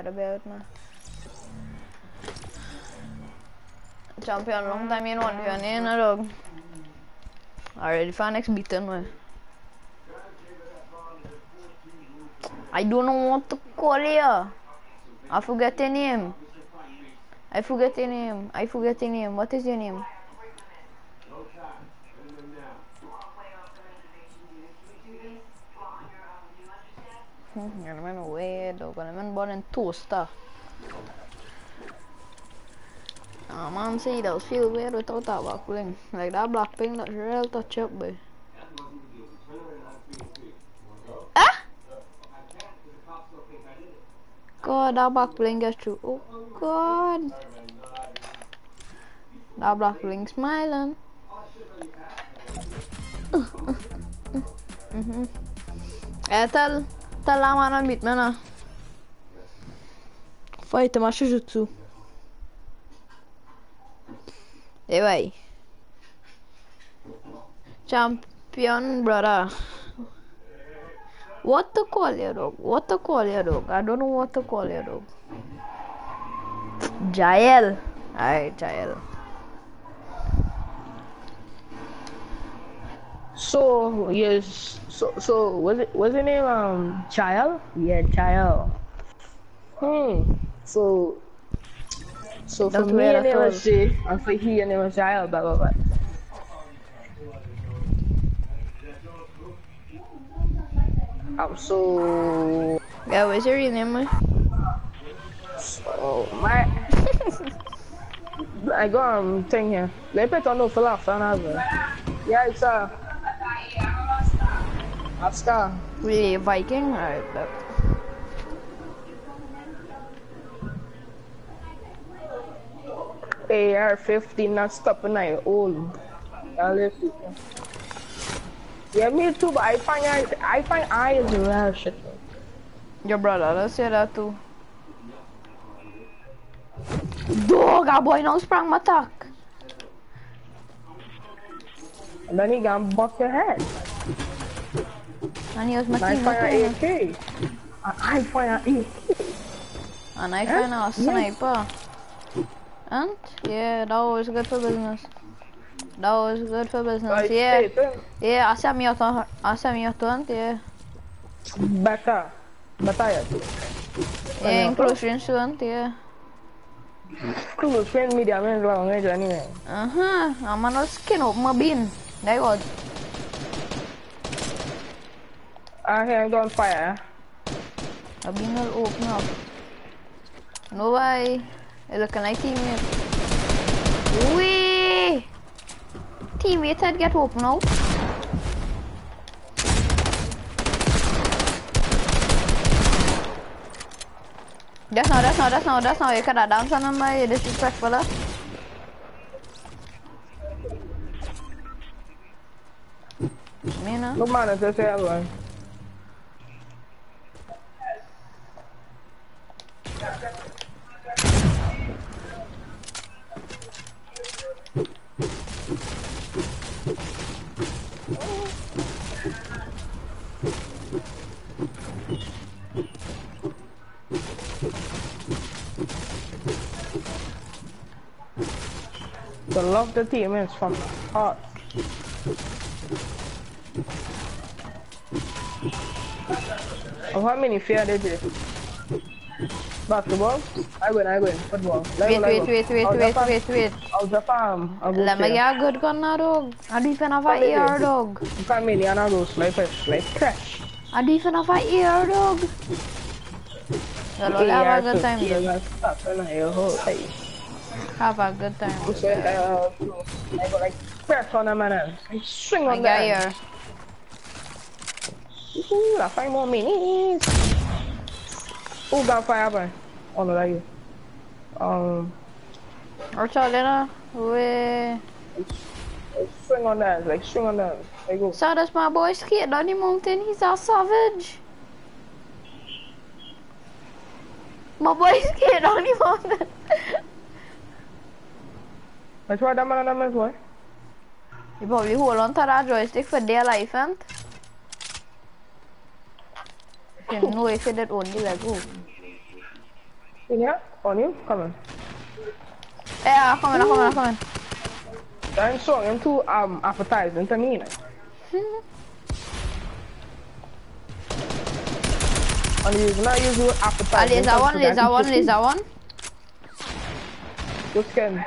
Belt man. Champion long time in one champion in a dog. Already for next beaten man. I don't know what to call you. I forget your name. I forget your name. I forget your name. What is your name? Hmm, dog. Jag menar bara en toaster. Ah man, see those feel weird without that backbling. Like that blackpink that's real touch up boy. Ah! God, that backbling gets through. Oh God. That backbling smiling. Mhm. Tell, tell that I meet me now. Fight him, I shujutsu. Anyway. Champion, brother. What to call you, dog? What to call you, dog? I don't know what to call you, dog. Jael. Alright, Jael. So yes, so so was it was the name um Child? Yeah, Child. Hmm. So so for me I was Shay, and for he name was Child. Blah blah blah. Um, so Yeah, what's your real name, oh my. I got um thing here. Let me turn off for laugh and. Yeah, it's a. Oscar. Really, Viking? Alright, but AR-15 not stopping I old. I'll you know. Yeah, me too, but I find I, I find I is real shit. your brother, let's say that too. Dog, a boy now sprang my attack. He gonna bust your head. And he was my team. an AK. I find an AK. And I find a sniper. And yeah, that was good for business. That was good for business. Yeah, yeah. I saw me out on, I saw me out on. Yeah, Better. Better yeah. In close range one. Yeah. Close friend medium range long range anyway. Uh huh. I'm gonna skin up my bean. That was. I him on fire. Bean will open up. No way. Look, can I teammate? Wee! Teammate had get open out. That's not, that's not, that's not, that's not. You could have on my you disrespectful. huh? Me no. No man, it's say one. To love the team is from the heart. Oh, how many fair did you? Basketball? I win, I win. Football. Wait, wait, wait, wait, wait, wait, wait. I'll just farm. Let me get a good gun now, dog. I do even have a is ear, dog. You come in here and I go like fish, like trash. I do even have a ear, dog. We'll have a good time, dog. that's stuff in your whole thing. Have a good time. Uh, I go like press on and then I swing I on got them. ear. Ooh, I find more minis. Who got fire burn? Oh no, that you. Um, Or Charlena, we. swing on them, like swing on them. There you go. So does my boy skate down the mountain. He's a savage. My boy skate down the mountain. I try them and them as well. you probably hold on to that joystick for dear life, You know if you did only like oh. In here? On you? Come on. Yeah, come in, come in, come in. I'm sorry, I'm too um appetizing to me. Like. And he's not using Ah, appetizing. laser one, laser one, laser one. Just scan.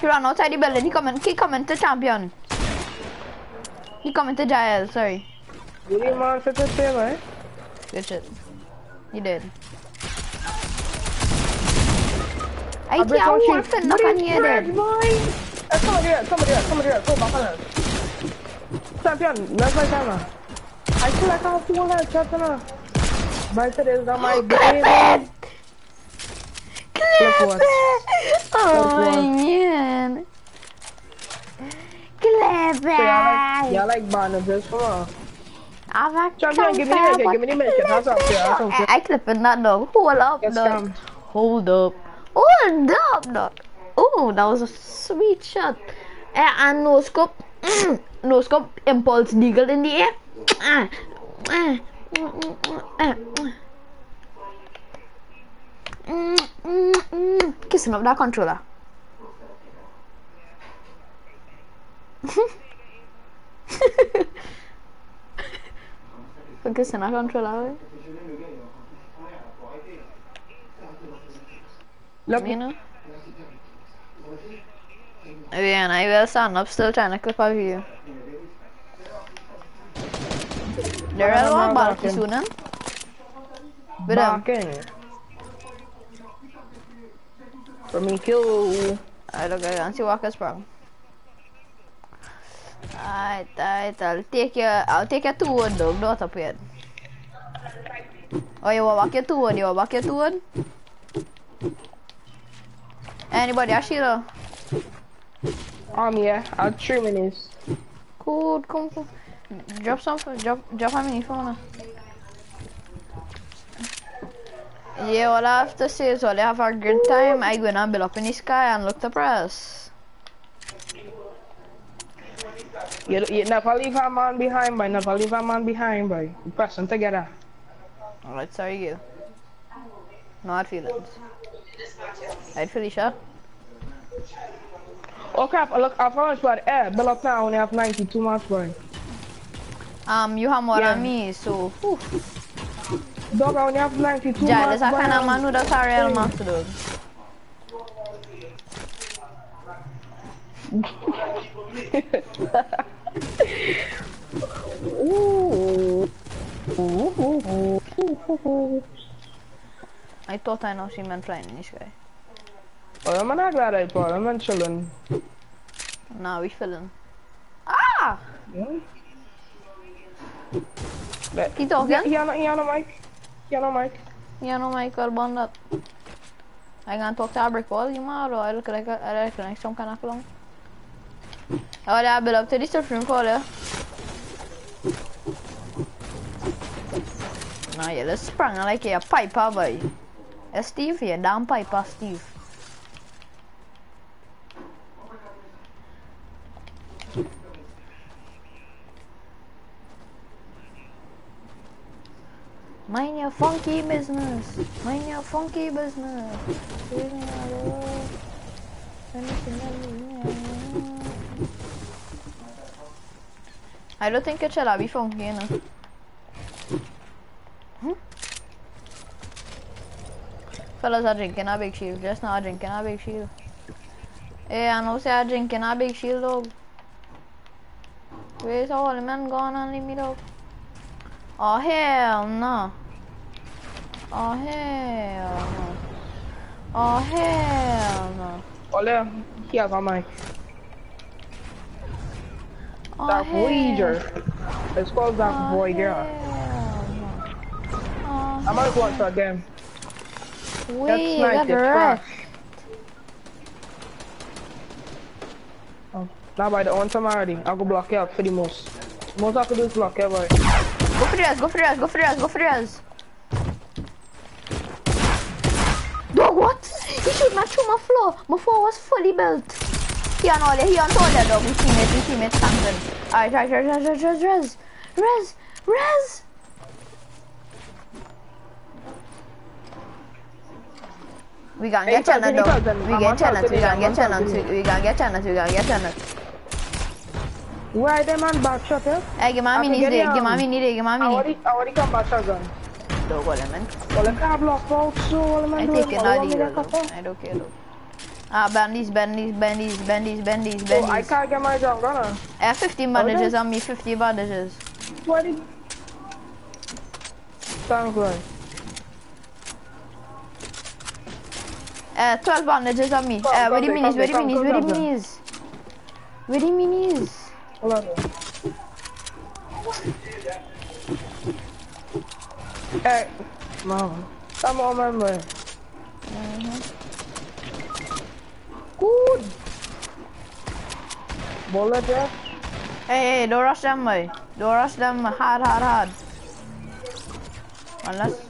He ran outside the building. He coming, he coming to champion. He coming to Jael, sorry. Really man fit the same, eh? Good shit. He did. I I can't hold sheet. for nothing here then. Somebody here, somebody here, somebody here. Go back on it. Champion, that's my timer. I feel like I have to hold that champion. My today is not my baby. Clip what? Oh man. So y'all like, like bandages, come on. I've a Champion, give me the medkit, give me the medkit. How's up, yeah, how's up, I, I clipping that dog. Hold up, Yes, dog. come. Hold up. Hold up, dog. Oh, that was a sweet shot. Eh, and no scope. Mm, no scope. Impulse deagle in the air. Mm, mm. Kissing up that controller. Kissing that controller. eh? Look, You know? Yeah, and I will stand up still trying to clip a view. There are one man balky walking. soon, eh? Barking. For me, kill. I look, I can see Walker sprung. Alright, alright, I'll take your, I'll take your two wood dog, not up yet. Oh, you want back your two wood, you want back your two wood? Anybody, Ashira? Um, yeah, I have three minutes. Cool, come, come. Drop some, for- drop, drop how many for me. Yeah, all I have to say is all I have a good time. I go and build up in the sky and look to press. You, you never leave a man behind, boy. Never leave a man behind, boy. You press them together. Alright, sorry you. No hard feelings. The shot. Oh crap, look, I've launched by the air. Build up now, I only have 92 match, boy. Um, you have more Yeah. than me, so. Whew. Dog, I only have 92 Ja, match, that's a kind of man who does a real max, dog. Ooh. Ooh, ooh, ooh, ooh. I thought I know she meant flying in the sky. Oh, I'm not glad I brought I'm not chilling. Now we feeling. Ah! Yeah. But, Keep talking. yeah, yeah, no, yeah, no, Mike. Yeah, no, Mike. You know Michael Bondat. I can talk to a brick wall, you mad or I look like I look like some kind of clown. Room call ya. Nah, yeah, let's sprang like a piper boy. Ah, yeah, Steve, yeah, damn piper, ah, Steve. Mind your funky business. Mind your funky business. I don't think funky, you know. Hmm? Fellas are drinking a big shield. Just now drinking a big shield. Hey, I know say I drinking a big shield, dog. Where's all the men gone and leave me, dog? Oh, hell no. Oh, hell no. Oh, hell no. Ole, here, go, Mike. Oh, Darth hell. Vader. It's called Darth Oh, hell. Oh, I'm gonna go on to again. Wait, nice, got it's. Oh, now by the one time already, I'll go block you up for the most. Most I could do is block you, boy. Go for the rest, go for the rest, go for the rest, go for the rest. Dog, what? He should not through my floor. My floor was fully built. He on all there, he on all there, dog. We teammate, we teammate standing. Alright, right, res, res, res, res, res. Res, res. We gonna Hey, get channel cousin, though. cousin, We I'm get on channel. We cousin, gonna I'm get on channel. cousin. We gonna get channel. We gonna get channel. Why them on back shot, eh? Hey, give my I minis forget there. it, Give my um, mini there. Give my I mini. already, I already come back shotgun. Don't go there, man. Well, the car block out, so what am I I doing? take it What not want me to eagle cut though. off? I don't care though. Ah, bandies, bandies, bandies, bandies, bandies, So I can't get my gunner. I have 15 bandages on me. 50 bandages. What did... Thank God. Uh, 12 bandages on me. Come, Uh, where the minis? Where the minis? Where the minis? Where the minis? Hold on. Hey, man. Come on, man, man. Good. Bullet, yeah? Hey, hey, don't rush them, boy. Don't rush them hard, hard, hard. Unless.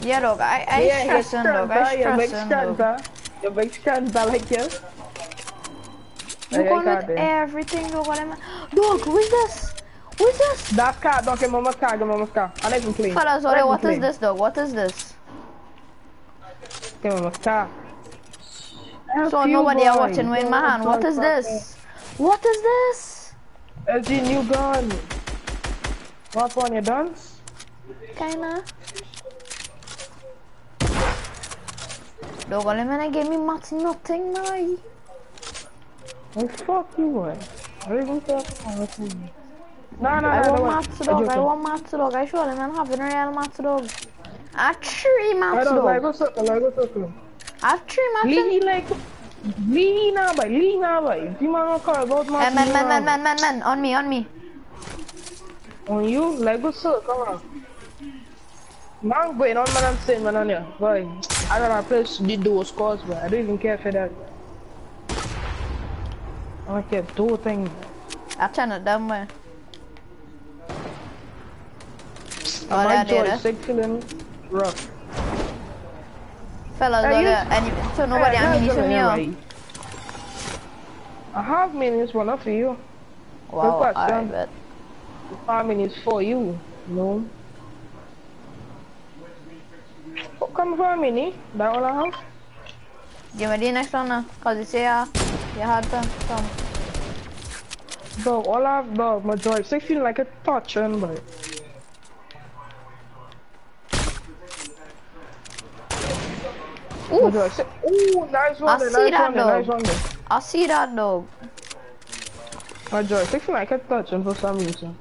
Yeah, dog. I, I Yeah, you're stressing, dog. I You're stressing, stressed, dog. You're big stressed, I like you. You Yeah, going with everything, dog. What am I? Dog, who's this? Who's this? That car, don't get mama's car, get mama's car. I like him clean. Fellas, what, like is this, dog? What is this? Get mama's car. So nobody are watching with my hand. What is this? What is this? LG new gun. What one you done? Kinda. Dog, all them gonna give me much nothing, now. Oh, fuck you, boy. I don't even care about you. No, no, I no, want no. dog, I want mats dog. I show them I'm having a real mats dog. I have three I don't dog. go circle, like go circle. Have three mats. Lee like, Lee na boy, Lee na boy. If you man don't call about my man, man, man, man, man, man, on me, on me. On you, like go circle, come on. Man, going on man, I'm saying man on you, boy. I gotta play the those scores, boy. I don't even care for that. I don't care two things. I turn it down, man. Oh, my joy, did sick feeling rough. Fellas, Hey, go you- there. And so nobody Hey, have minis that's for me, oh. anyway. I have minis, one not for you. Wow, alright, bet. Five minutes for you, no. Oh, come for a mini, that all I have. Give me the next one now. Cause it's uh, you had to come. Dog, all I have, dog, my joy, sick feeling like a touch, and boy. My Oof, joy, sick. Ooh, nice one, I there, see nice that, one, there, nice one. there. I see that dog. My joy, sick feeling like a touch, and for some reason.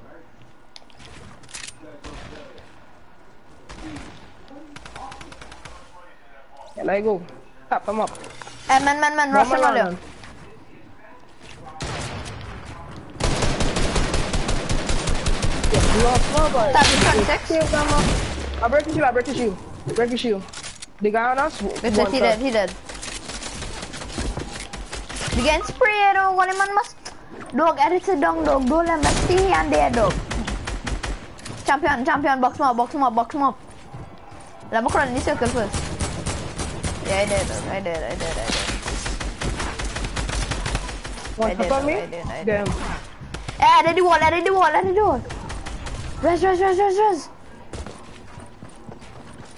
Yeah, let go. Tap him up. Hey, man, man, man, rush him Mama all London. You lost my. Tap me 26. Save them up. I break his shield, I break his shield. Break his shield. The guy on us, one wait, he dead, he dead. We getting sprayed, dog. What man must. Dog, it down, dog. Don't let me see and there, dog. Champion, champion, box up, box up, box. Let me run in the circle first. Yeah, I did. I did, I did, I did. I on me. I did, I did. Damn. Eh, let the wall, let the wall, let the wall. Res, res, res, res, res.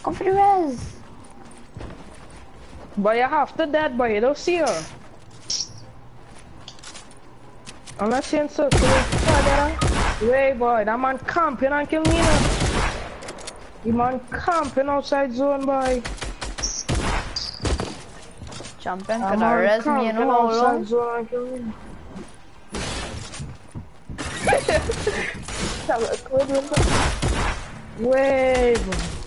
Come for the res. But you have to dead, boy. You don't see her. Unless you're in circle. Way, boy. That man camping and kill me now. The man camping outside zone, boy. That could man I res me in a hole? outside zone and kill me. That was good, wasn't it? Way, boy.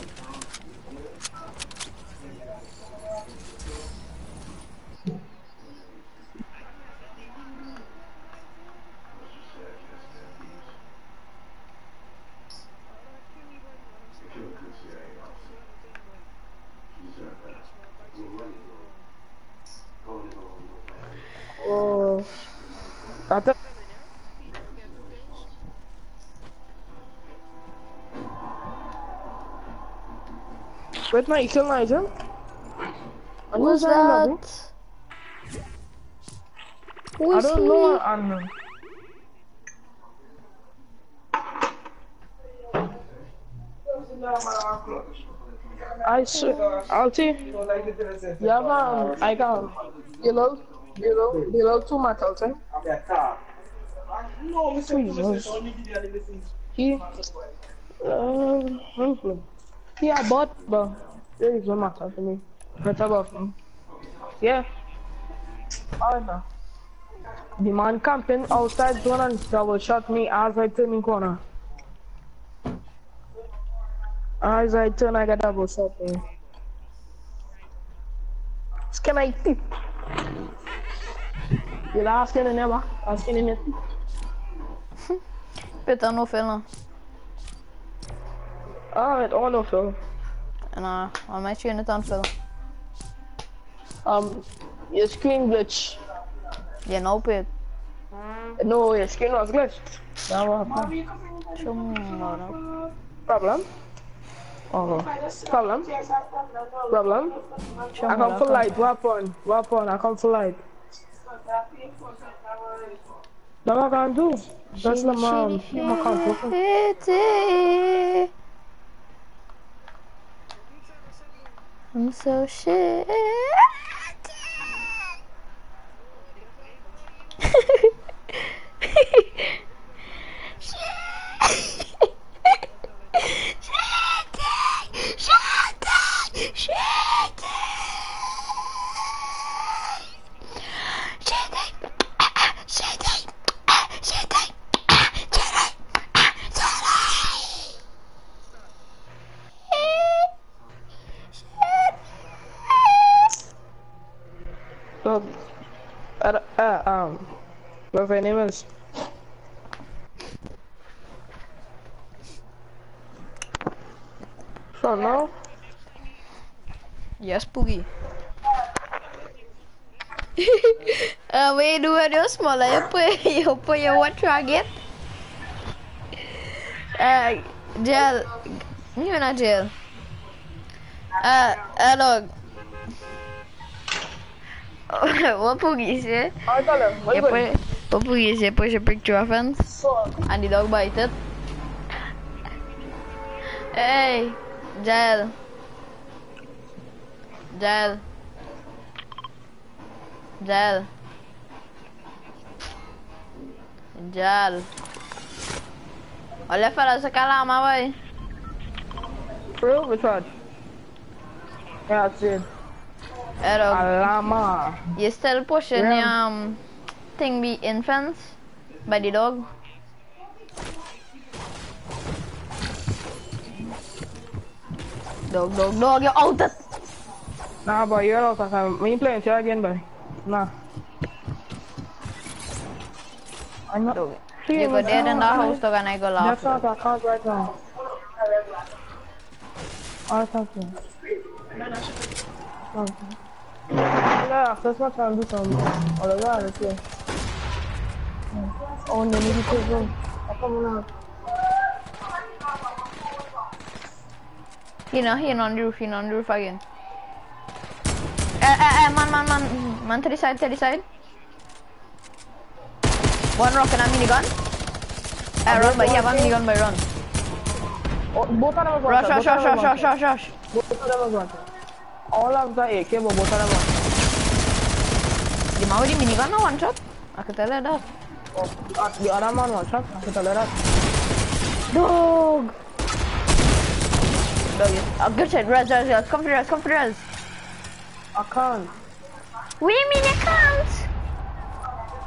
Oh. I thought. Wait, my kill Nigel. Who's that? Who I don't he? know. Unknown. I swear, Alti, you have um, I got below, below, below two metals, eh? Jesus. He, um, hmm. yeah, but, but there is no matter to me. Better about him. Yeah. Alright now. The man camping outside zone and double shot me as I turn in corner. As I turn, I got double shot me. Scan I tip. You last scan in ma? Last scan in it. Peter nog veel. Alright, ah, all of you. En uh, aan mij in het aanvullen. Um, your screen glitch. Je nou Pit. No, your screen was glitched. That was happened. Tomorrow. Problem? Oh, problem? Problem? I come for light, weapon, weapon, I come for light. That's what I can do. That's the man. My comfort. I'm so shit. So, uh, uh, um, what her name is? So now, Yes, Poogie. uh, we do a smaller. Put, you put your what target? Uh, gel. You're not gel. Uh, uh, look. what Poogie say? I what You you doing? put, what Poogie say? Push a picture of fence and the dog bite it. Hey, gel. Gel. Gel. Gel. Olha para essa calama, vai. bro, which one? Yeah, I see it. Era, Alama. you still pushing the Yeah. um thing be infants by the dog? Dog, dog, dog, you're out it. Nah, boy, you're out. We ain't playing here again, boy. Nah. I'm not. You go dead in the house, dog, and I go laugh. That's not, I can't right now. Can't see. Okay. Yeah, that's not trying to do something. All the way, let's see. Oh, no, need to take them. I'm coming out. He know, he on the roof, he on the roof again. Eh, eh, eh, man, man, man, man to the side, to the side. One rock and a minigun. Eh, run, you have a minigun, by run. Oh, both of them are Rush, rush, rush, rush, rush, rush, rush. Both of them are wanted. All of the AK, but both of them are The the minigun, no one shot. I can tell you that. Oh, uh, the other man one shot. I can tell you that. Dog. Dog, yes. Oh, good shit, res, res, res. Come for res, come for res. I can't. Do you mean you can't?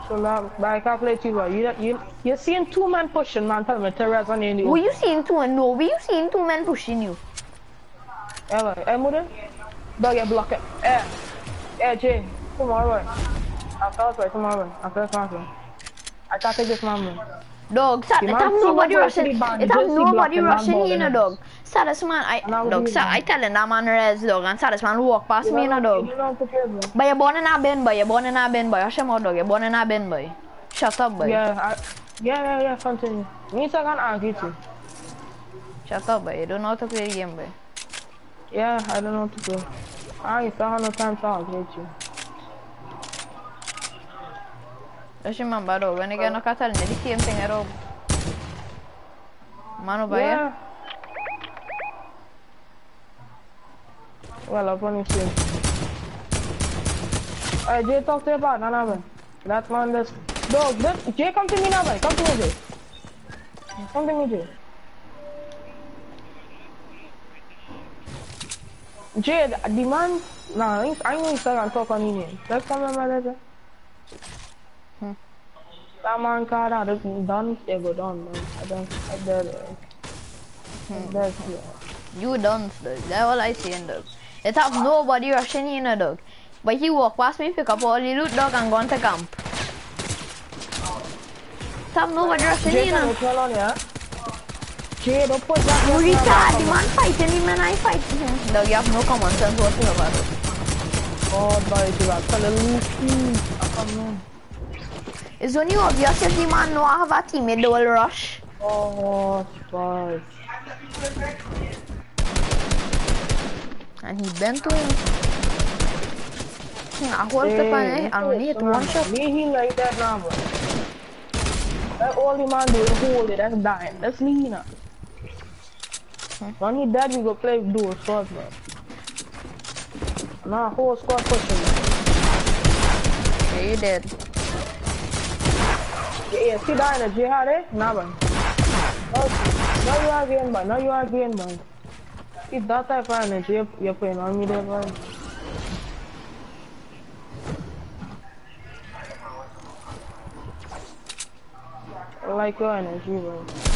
So now, but I can't play TV. You, you, you're seeing two men pushing, man. Tell me, Therese on you. Were you seeing two and no? Were you seeing two men pushing you? Boy. Hey, Muda. Dog, you block it. Eh. Eh, Jay. Tomorrow, boy. After us, boy. Tomorrow, boy. After us, boy. I can't take this man, boy. Dog, sad. It have nobody what goes to rushing. It have nobody rushing you know, balling dog. Saddest man, I And I would dog. Sad. I telling that man res, dog, and saddest man walk past me, you know, dog. don't know to play, bro. But you're born in a bin, boy. You're born in a bin, boy. Him out, dog. You're born in a bin, boy. Shut up, boy. Yeah, I, yeah, yeah, yeah, continue. Me I can argue too. Shut up, boy. You don't know how to play the game, boy. Yeah, I don't know what to do. I ain't have no time to argue with you. Just remember, dog. When you get knocked out, you the same thing, you dog. Man over here. Yeah. Well, the scene. Hey, Jay, talk to your partner now, man. That man, this. Dog, this. Jay, come to me now, man. Come to me, Jay. Come to me, Jay. Jay, the man. Nah, I ain't- I ain't start and talk on email. Let's come my letter. Hmm. That man card out, it's done, they go down, man. I don't, I it. Hmm. That's, yeah. You done, dog. That's all I see, in dog. It have nobody rushing in, a dog. But he walk past me, pick up all the loot, dog, and go into camp. It have nobody rushing in. can you tell on ya? Jay, don't put that You on retard, the man fighting him and I fighting him. Dog, you have no common sense whatsoever, dog. God, boy, you tell a little I come on. It's only obvious if the man I have a teammate, they will rush. Oh, boy. And he bent to him. I hold the pan, I only hit one shot. Me, he like that bro. That all the man do is hold it, that's dying. That's me now. When he dead, we go play dual squad, bro. Nah, whole squad pushing me. Yeah, you did. That in the jihad, eh? Nah, man. No, you are again, man. No, you are again, man. See that type of energy you're, you're playing on me there, man. Like your energy, bro.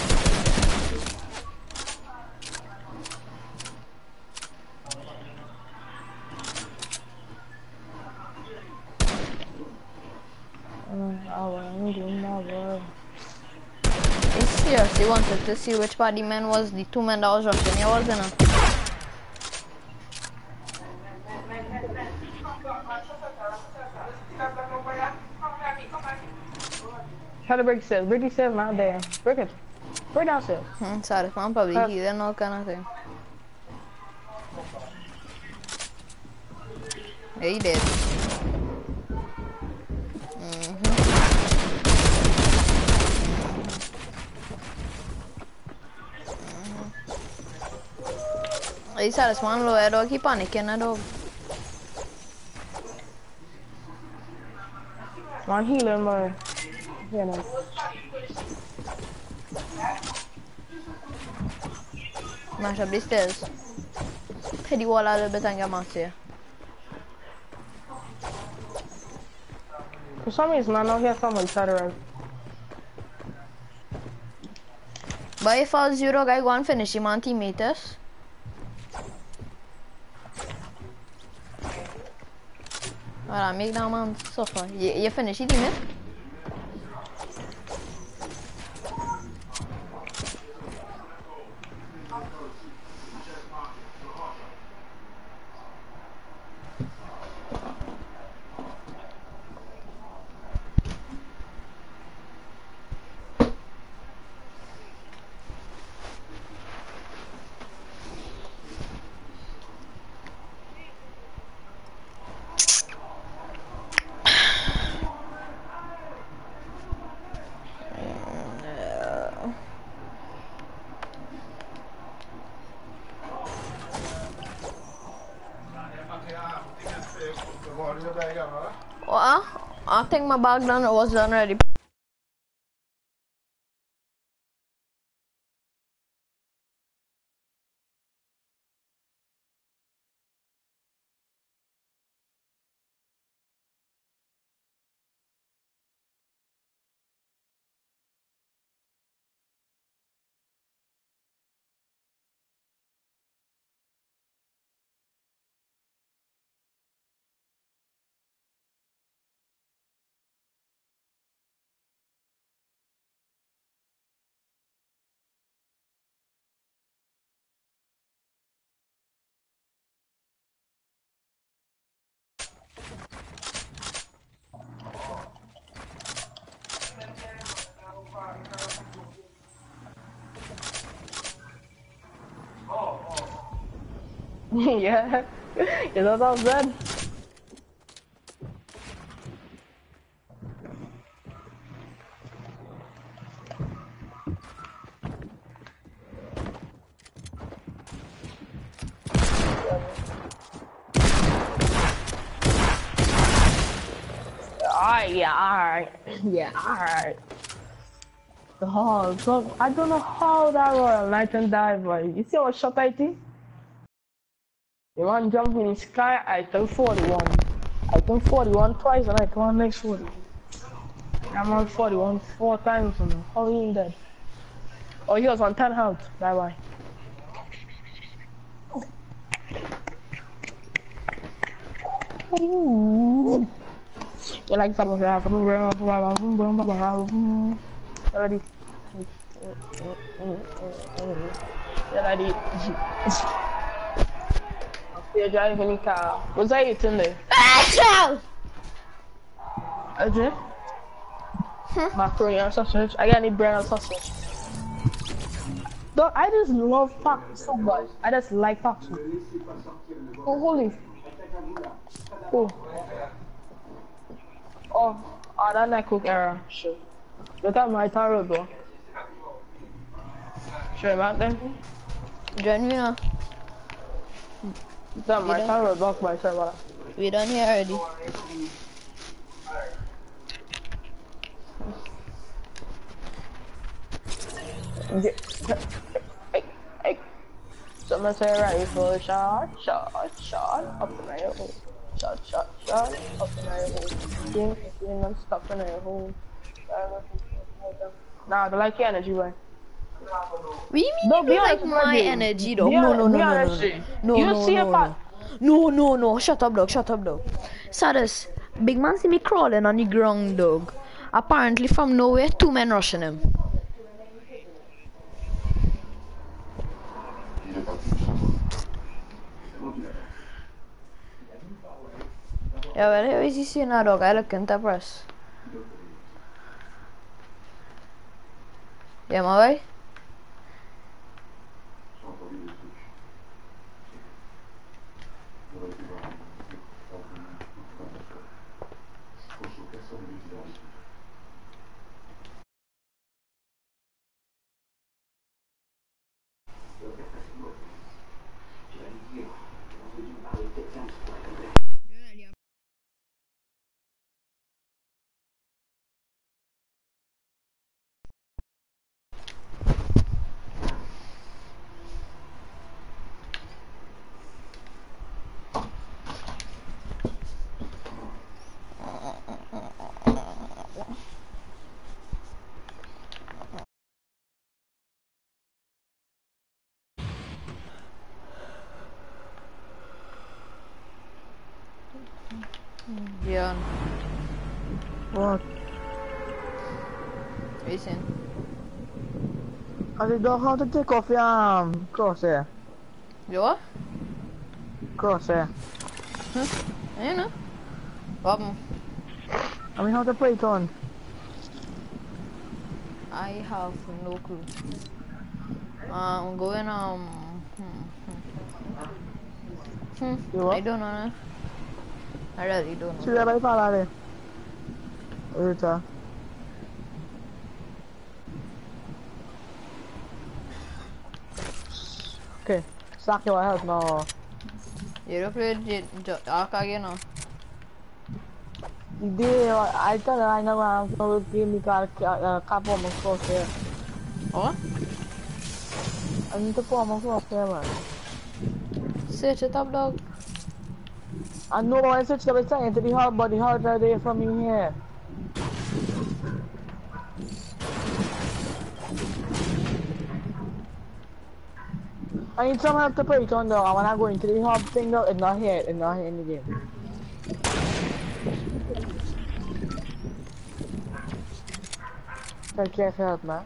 He seriously wanted to see which party man was the two men that was rushing. He wasn't. uh, Try to break sales. Break sales now, there. Break it. Break down sales. Hmm, sorry, man, probably Uh, he didn't know kind of thing. Yeah, he did. Mm-hmm. He said, man low air dog, he panicking a dog. Man, healing, man. You know. Mash up the stairs. The wall a little bit and get mass. For some reason, I know hear someone stuttering. But if I was zero guy, go and finish him on teammate Voilà, make that man suffer. You, finish it, think my bag done was done already. yeah. You know what I'm? Alright, yeah, alright. Yeah, alright. Oh, so I don't know how that was a night and dive, but you see I was shot at it? You want jump in the sky, I tell 41. I tell 41 twice and I come on next 40. I'm on 41 four times now. How you dead? Oh, he was on 10 health. Bye bye. You like that? You're driving a car. What's that eating there? Adrian? Macaroni and sausage. I got any bread and sausage. Dog, I just love fox so much. I just like fox. Oh, holy. Oh. Oh, oh that not cook error. Sure. Look at my taro, bro. Sure, about them. Join now. My taro, block my server. We done here already. Someone say rifle shot, shot, shot, up in my hole. Shot, shot, shot, up in my hole. Game, game, I'm stuck in my hole. Nah, they like your energy, boy. What do you mean No, you be don't like my Reggie. energy though? Be No, hon- no, no, be no, no, honest, no, no, no, no, no. No, no, no. Shut up, dog. Shut up, dog. Saddest, big man see me crawling on the ground, dog. Apparently from nowhere, two men rushing him. Yeah, well, how is he seeing that dog? I look in the press. Yeah, my way? Yeah. What? Saying? I said, dog, how to take off your um, crosshair? You what? Crosshair. You know. What? happened? I mean, how to put it on? I have no clue. Uh, I'm going um. Hmm, hmm. Hmm. I don't know. I really don't know. le vai parlare. Eh, Rita. Okay. Saki wa help no. You don't play J- again now. Hindi, I tell her I know I'm going to give me car kapo mo crosshair. What? Ano to po mo crosshair man? Search it up, dog. I know I to the saying to the hard body hard right there from in here. I need some help to it on though. I want to go into the hub thing though, it's not here. It's not here in the game. I can't help man.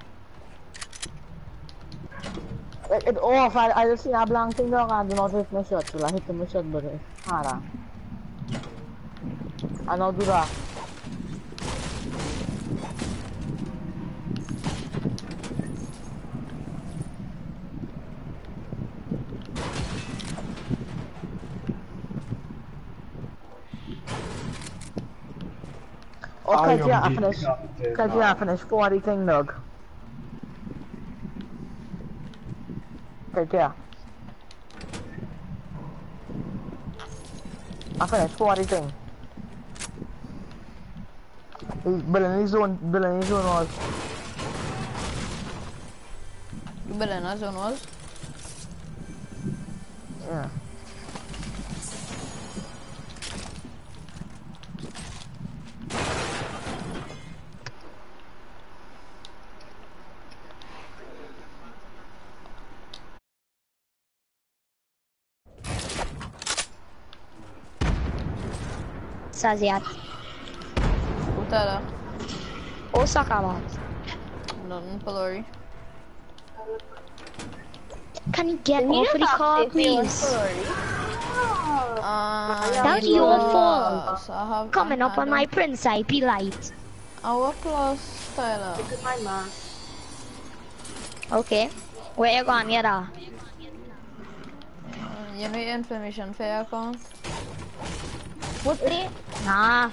Like it off. Oh, I I just see a blank thing though. I do not hit my shot. So I hit my shot, but uh, ah, it's harder. I know do that. Yeah, I finished. Okay, yeah, I finished 40 thing, dog. Okay, yeah. I finished 40 thing. He's building his own, building his own wall. You building a zone walls? Yeah. Saziat. Who tell her? Osaka about. Nothing, Palori. Can you get You off of the car, have to say please? sorry. Uh, That's your fault. Have, Coming I up on my a- Prince IP light. Our plus, Tyler. Look at my man. Okay. Where are you going, Yada? Uh, you need information for your account? What the? Nah.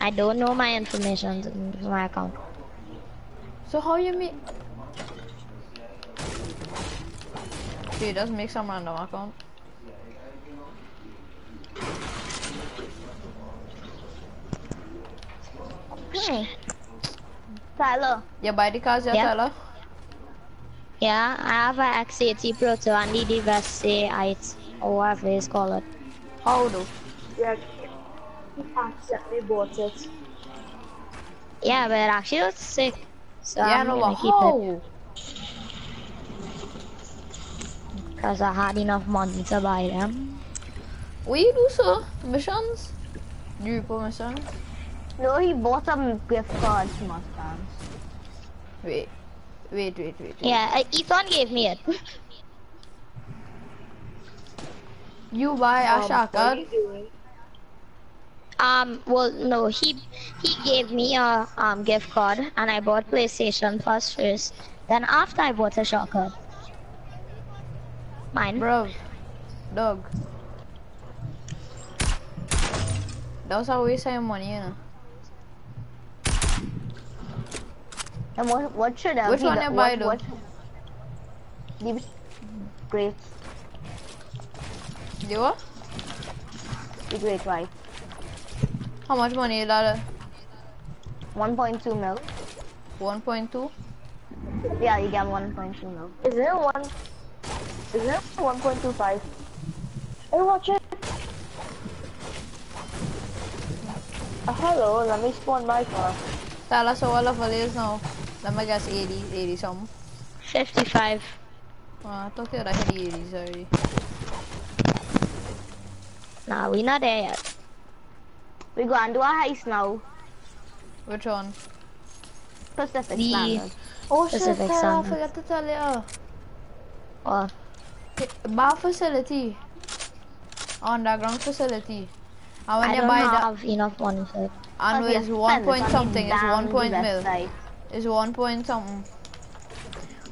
I don't know my information to my account. So how you meet? Okay, just make some random account. Hmm. Tyler, You buy the cars, yeah, Yeah. Tyler? Yeah, I have a X80 Proto and the Diversity Heights, or whatever it's called. How do? yeah, he accidentally bought it. Yeah, but it actually looks sick. So yeah, I'm no, gonna keep how? it because I had enough money to buy them. What you do, so Missions? Do you report missions? No, he bought some gift cards from Mustangs. Wait. Wait, wait, wait. wait. Yeah, uh, Ethan gave me it. You buy a Um, shotgun? What are you doing? Um, well, no, he he gave me a um gift card, and I bought PlayStation Plus first. Then after I bought a shotgun. Mine. Bro. Dog. That was a waste of money, you know. And what what should I Which one the- you buy what, though? what, These great, You what? the great right. How much money is that? 1.2 mil. 1.2? Yeah, you get 1.2 mil. Is there one? Is there 1.25? Hey, watch it. Uh, hello, let me spawn my car. Tell us what level is now. Let me guess 80, 80 something. 55. Uh, I thought you had hit the 80s already. Nah, we not there yet. We go and do a heist now. Which one? Pacific The- Standard. Oh shit, Pacific Tara, I Standard. forgot to tell you. Or Bar facility. Underground facility. And when I you don't buy that, have enough money for it. and But it's are one point something, it's one damn point mil. website. It's one point something.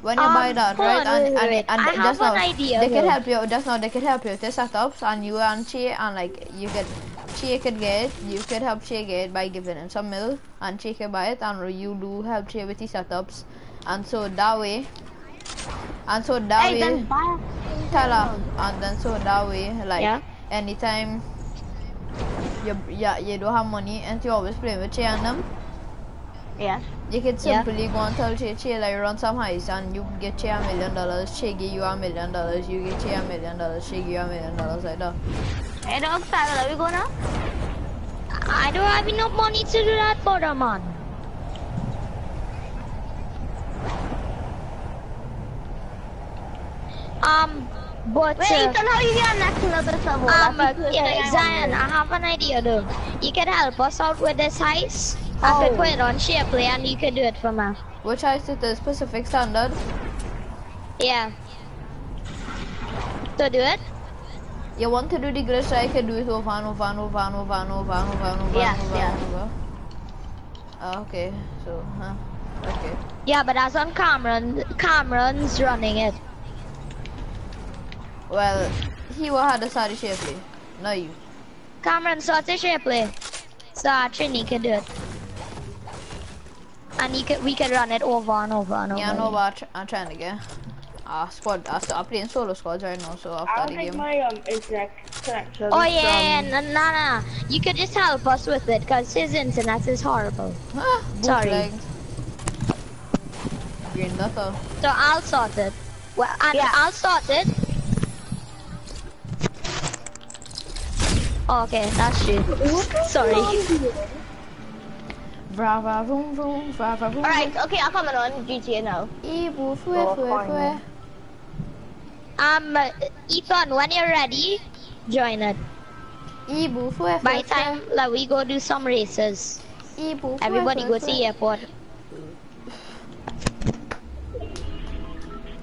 When you Um, buy that, right? on, and and, and I just have now, an idea, they can help you. Just now, they can help you with the setups, and you and Che, and like you could, Che could get. You could help Che get by giving him some milk, and Che can buy it, and you do help Che with the setups, and so that way, and so that Hey, way, tell her, and then so that way, like Yeah. anytime you yeah you don't have money, and you always play with Che and them. Yes. You could Yeah. simply go and tell Che, Che like run some heist and you get Che a million dollars, Che give you a million dollars, you get Che a million dollars, Che give you a million dollars like that. Hey, dog, Tyler, let me go now. I don't have enough money to do that for them, man. Um, but Wait, uh, Ethan, how you get next another server? um, yeah, I Zion, I have an idea though. You can help us out with this heist. I could Oh. put it on SharePlay and you can do it for me. Which heist The Pacific Standard? Yeah. To do it? You want to do the glitch so I can do it over and over and over and over and over and over and over and over yes. and over. Ah, okay, so, huh, okay. Yeah, but that's on Cameron. Cameron's running it. Well, he will have the sorry safely, not you. Cameron started SharePlay. So Trini could do it. And he could, we could run it over and over and over. Yeah, I know what I'm trying to get. Ah, squad, I start playing solo squads right now, so after don't the game. my um exec connection. Oh yeah, from- yeah, no, no, no. You could just help us with it because his internet is horrible. Ah, Sorry. bootlegged. Green knuckle. So I'll sort it. Well, and Yeah. I'll sort it. Oh, okay, that's true. Sorry. Vra vra vroom vroom, vra vra vroom. Alright, okay, I'm coming on GTA now. Evil fue Oh, fue fine. fue. Um, Ethan, when you're ready, join it. Evil fue By time that we go do some races, Evil everybody go to fue. the airport.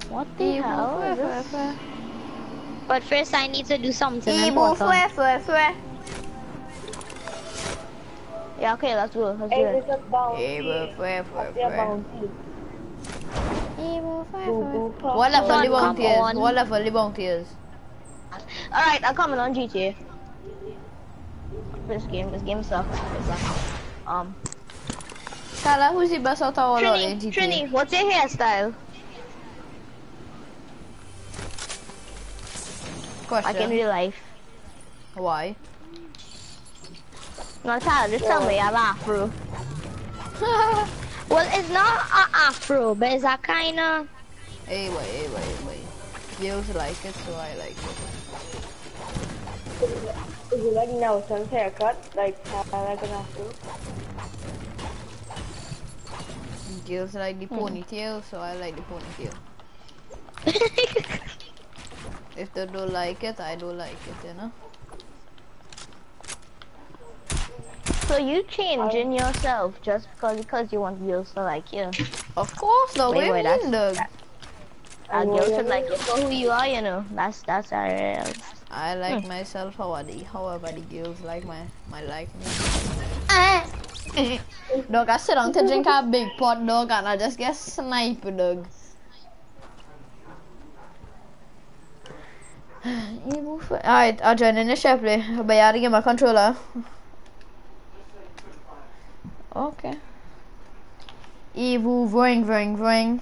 What the Evil hell fue is this? But first, I need to do something Evil important. fue fue fue. Yeah, okay, let's go. Let's do it. fue fue fue. Bounty. Evil fue Boo, fue. boo, pop, What level Come the on, bounty come is? on. What level the bounty is? Alright, I'm coming on GTA. This game, this game sucks. It sucks. Um, Kala, who's the best out of all of Trini, Trini, what's your hairstyle? Like in Question. real life. Why? No, Tyler, just tell me, I have afro. Well, it's not a afro, but it's a kind of. Hey, wait, hey, wait, hey, wait. Girls like it, so I like it. Is it like Nelson's haircut? Like, uh, like an afro? Girls like the ponytail, so I like the ponytail. If they don't like it, I don't like it, you know? So you changing yourself just because because you want girls to like you. Of course, no. Wait, Wait, wait, wait, that's- dog. And Oh, girls yeah. should like you for who you are, you know. That's that's our real. I like hmm. myself however the, however the girls like my, my like me. dog, I sit down to drink a big pot, dog, and I just get sniped, dog. Alright, I'll join in the share play, but you have to get my controller. Okay. Evu, vroing, vroing, vroing.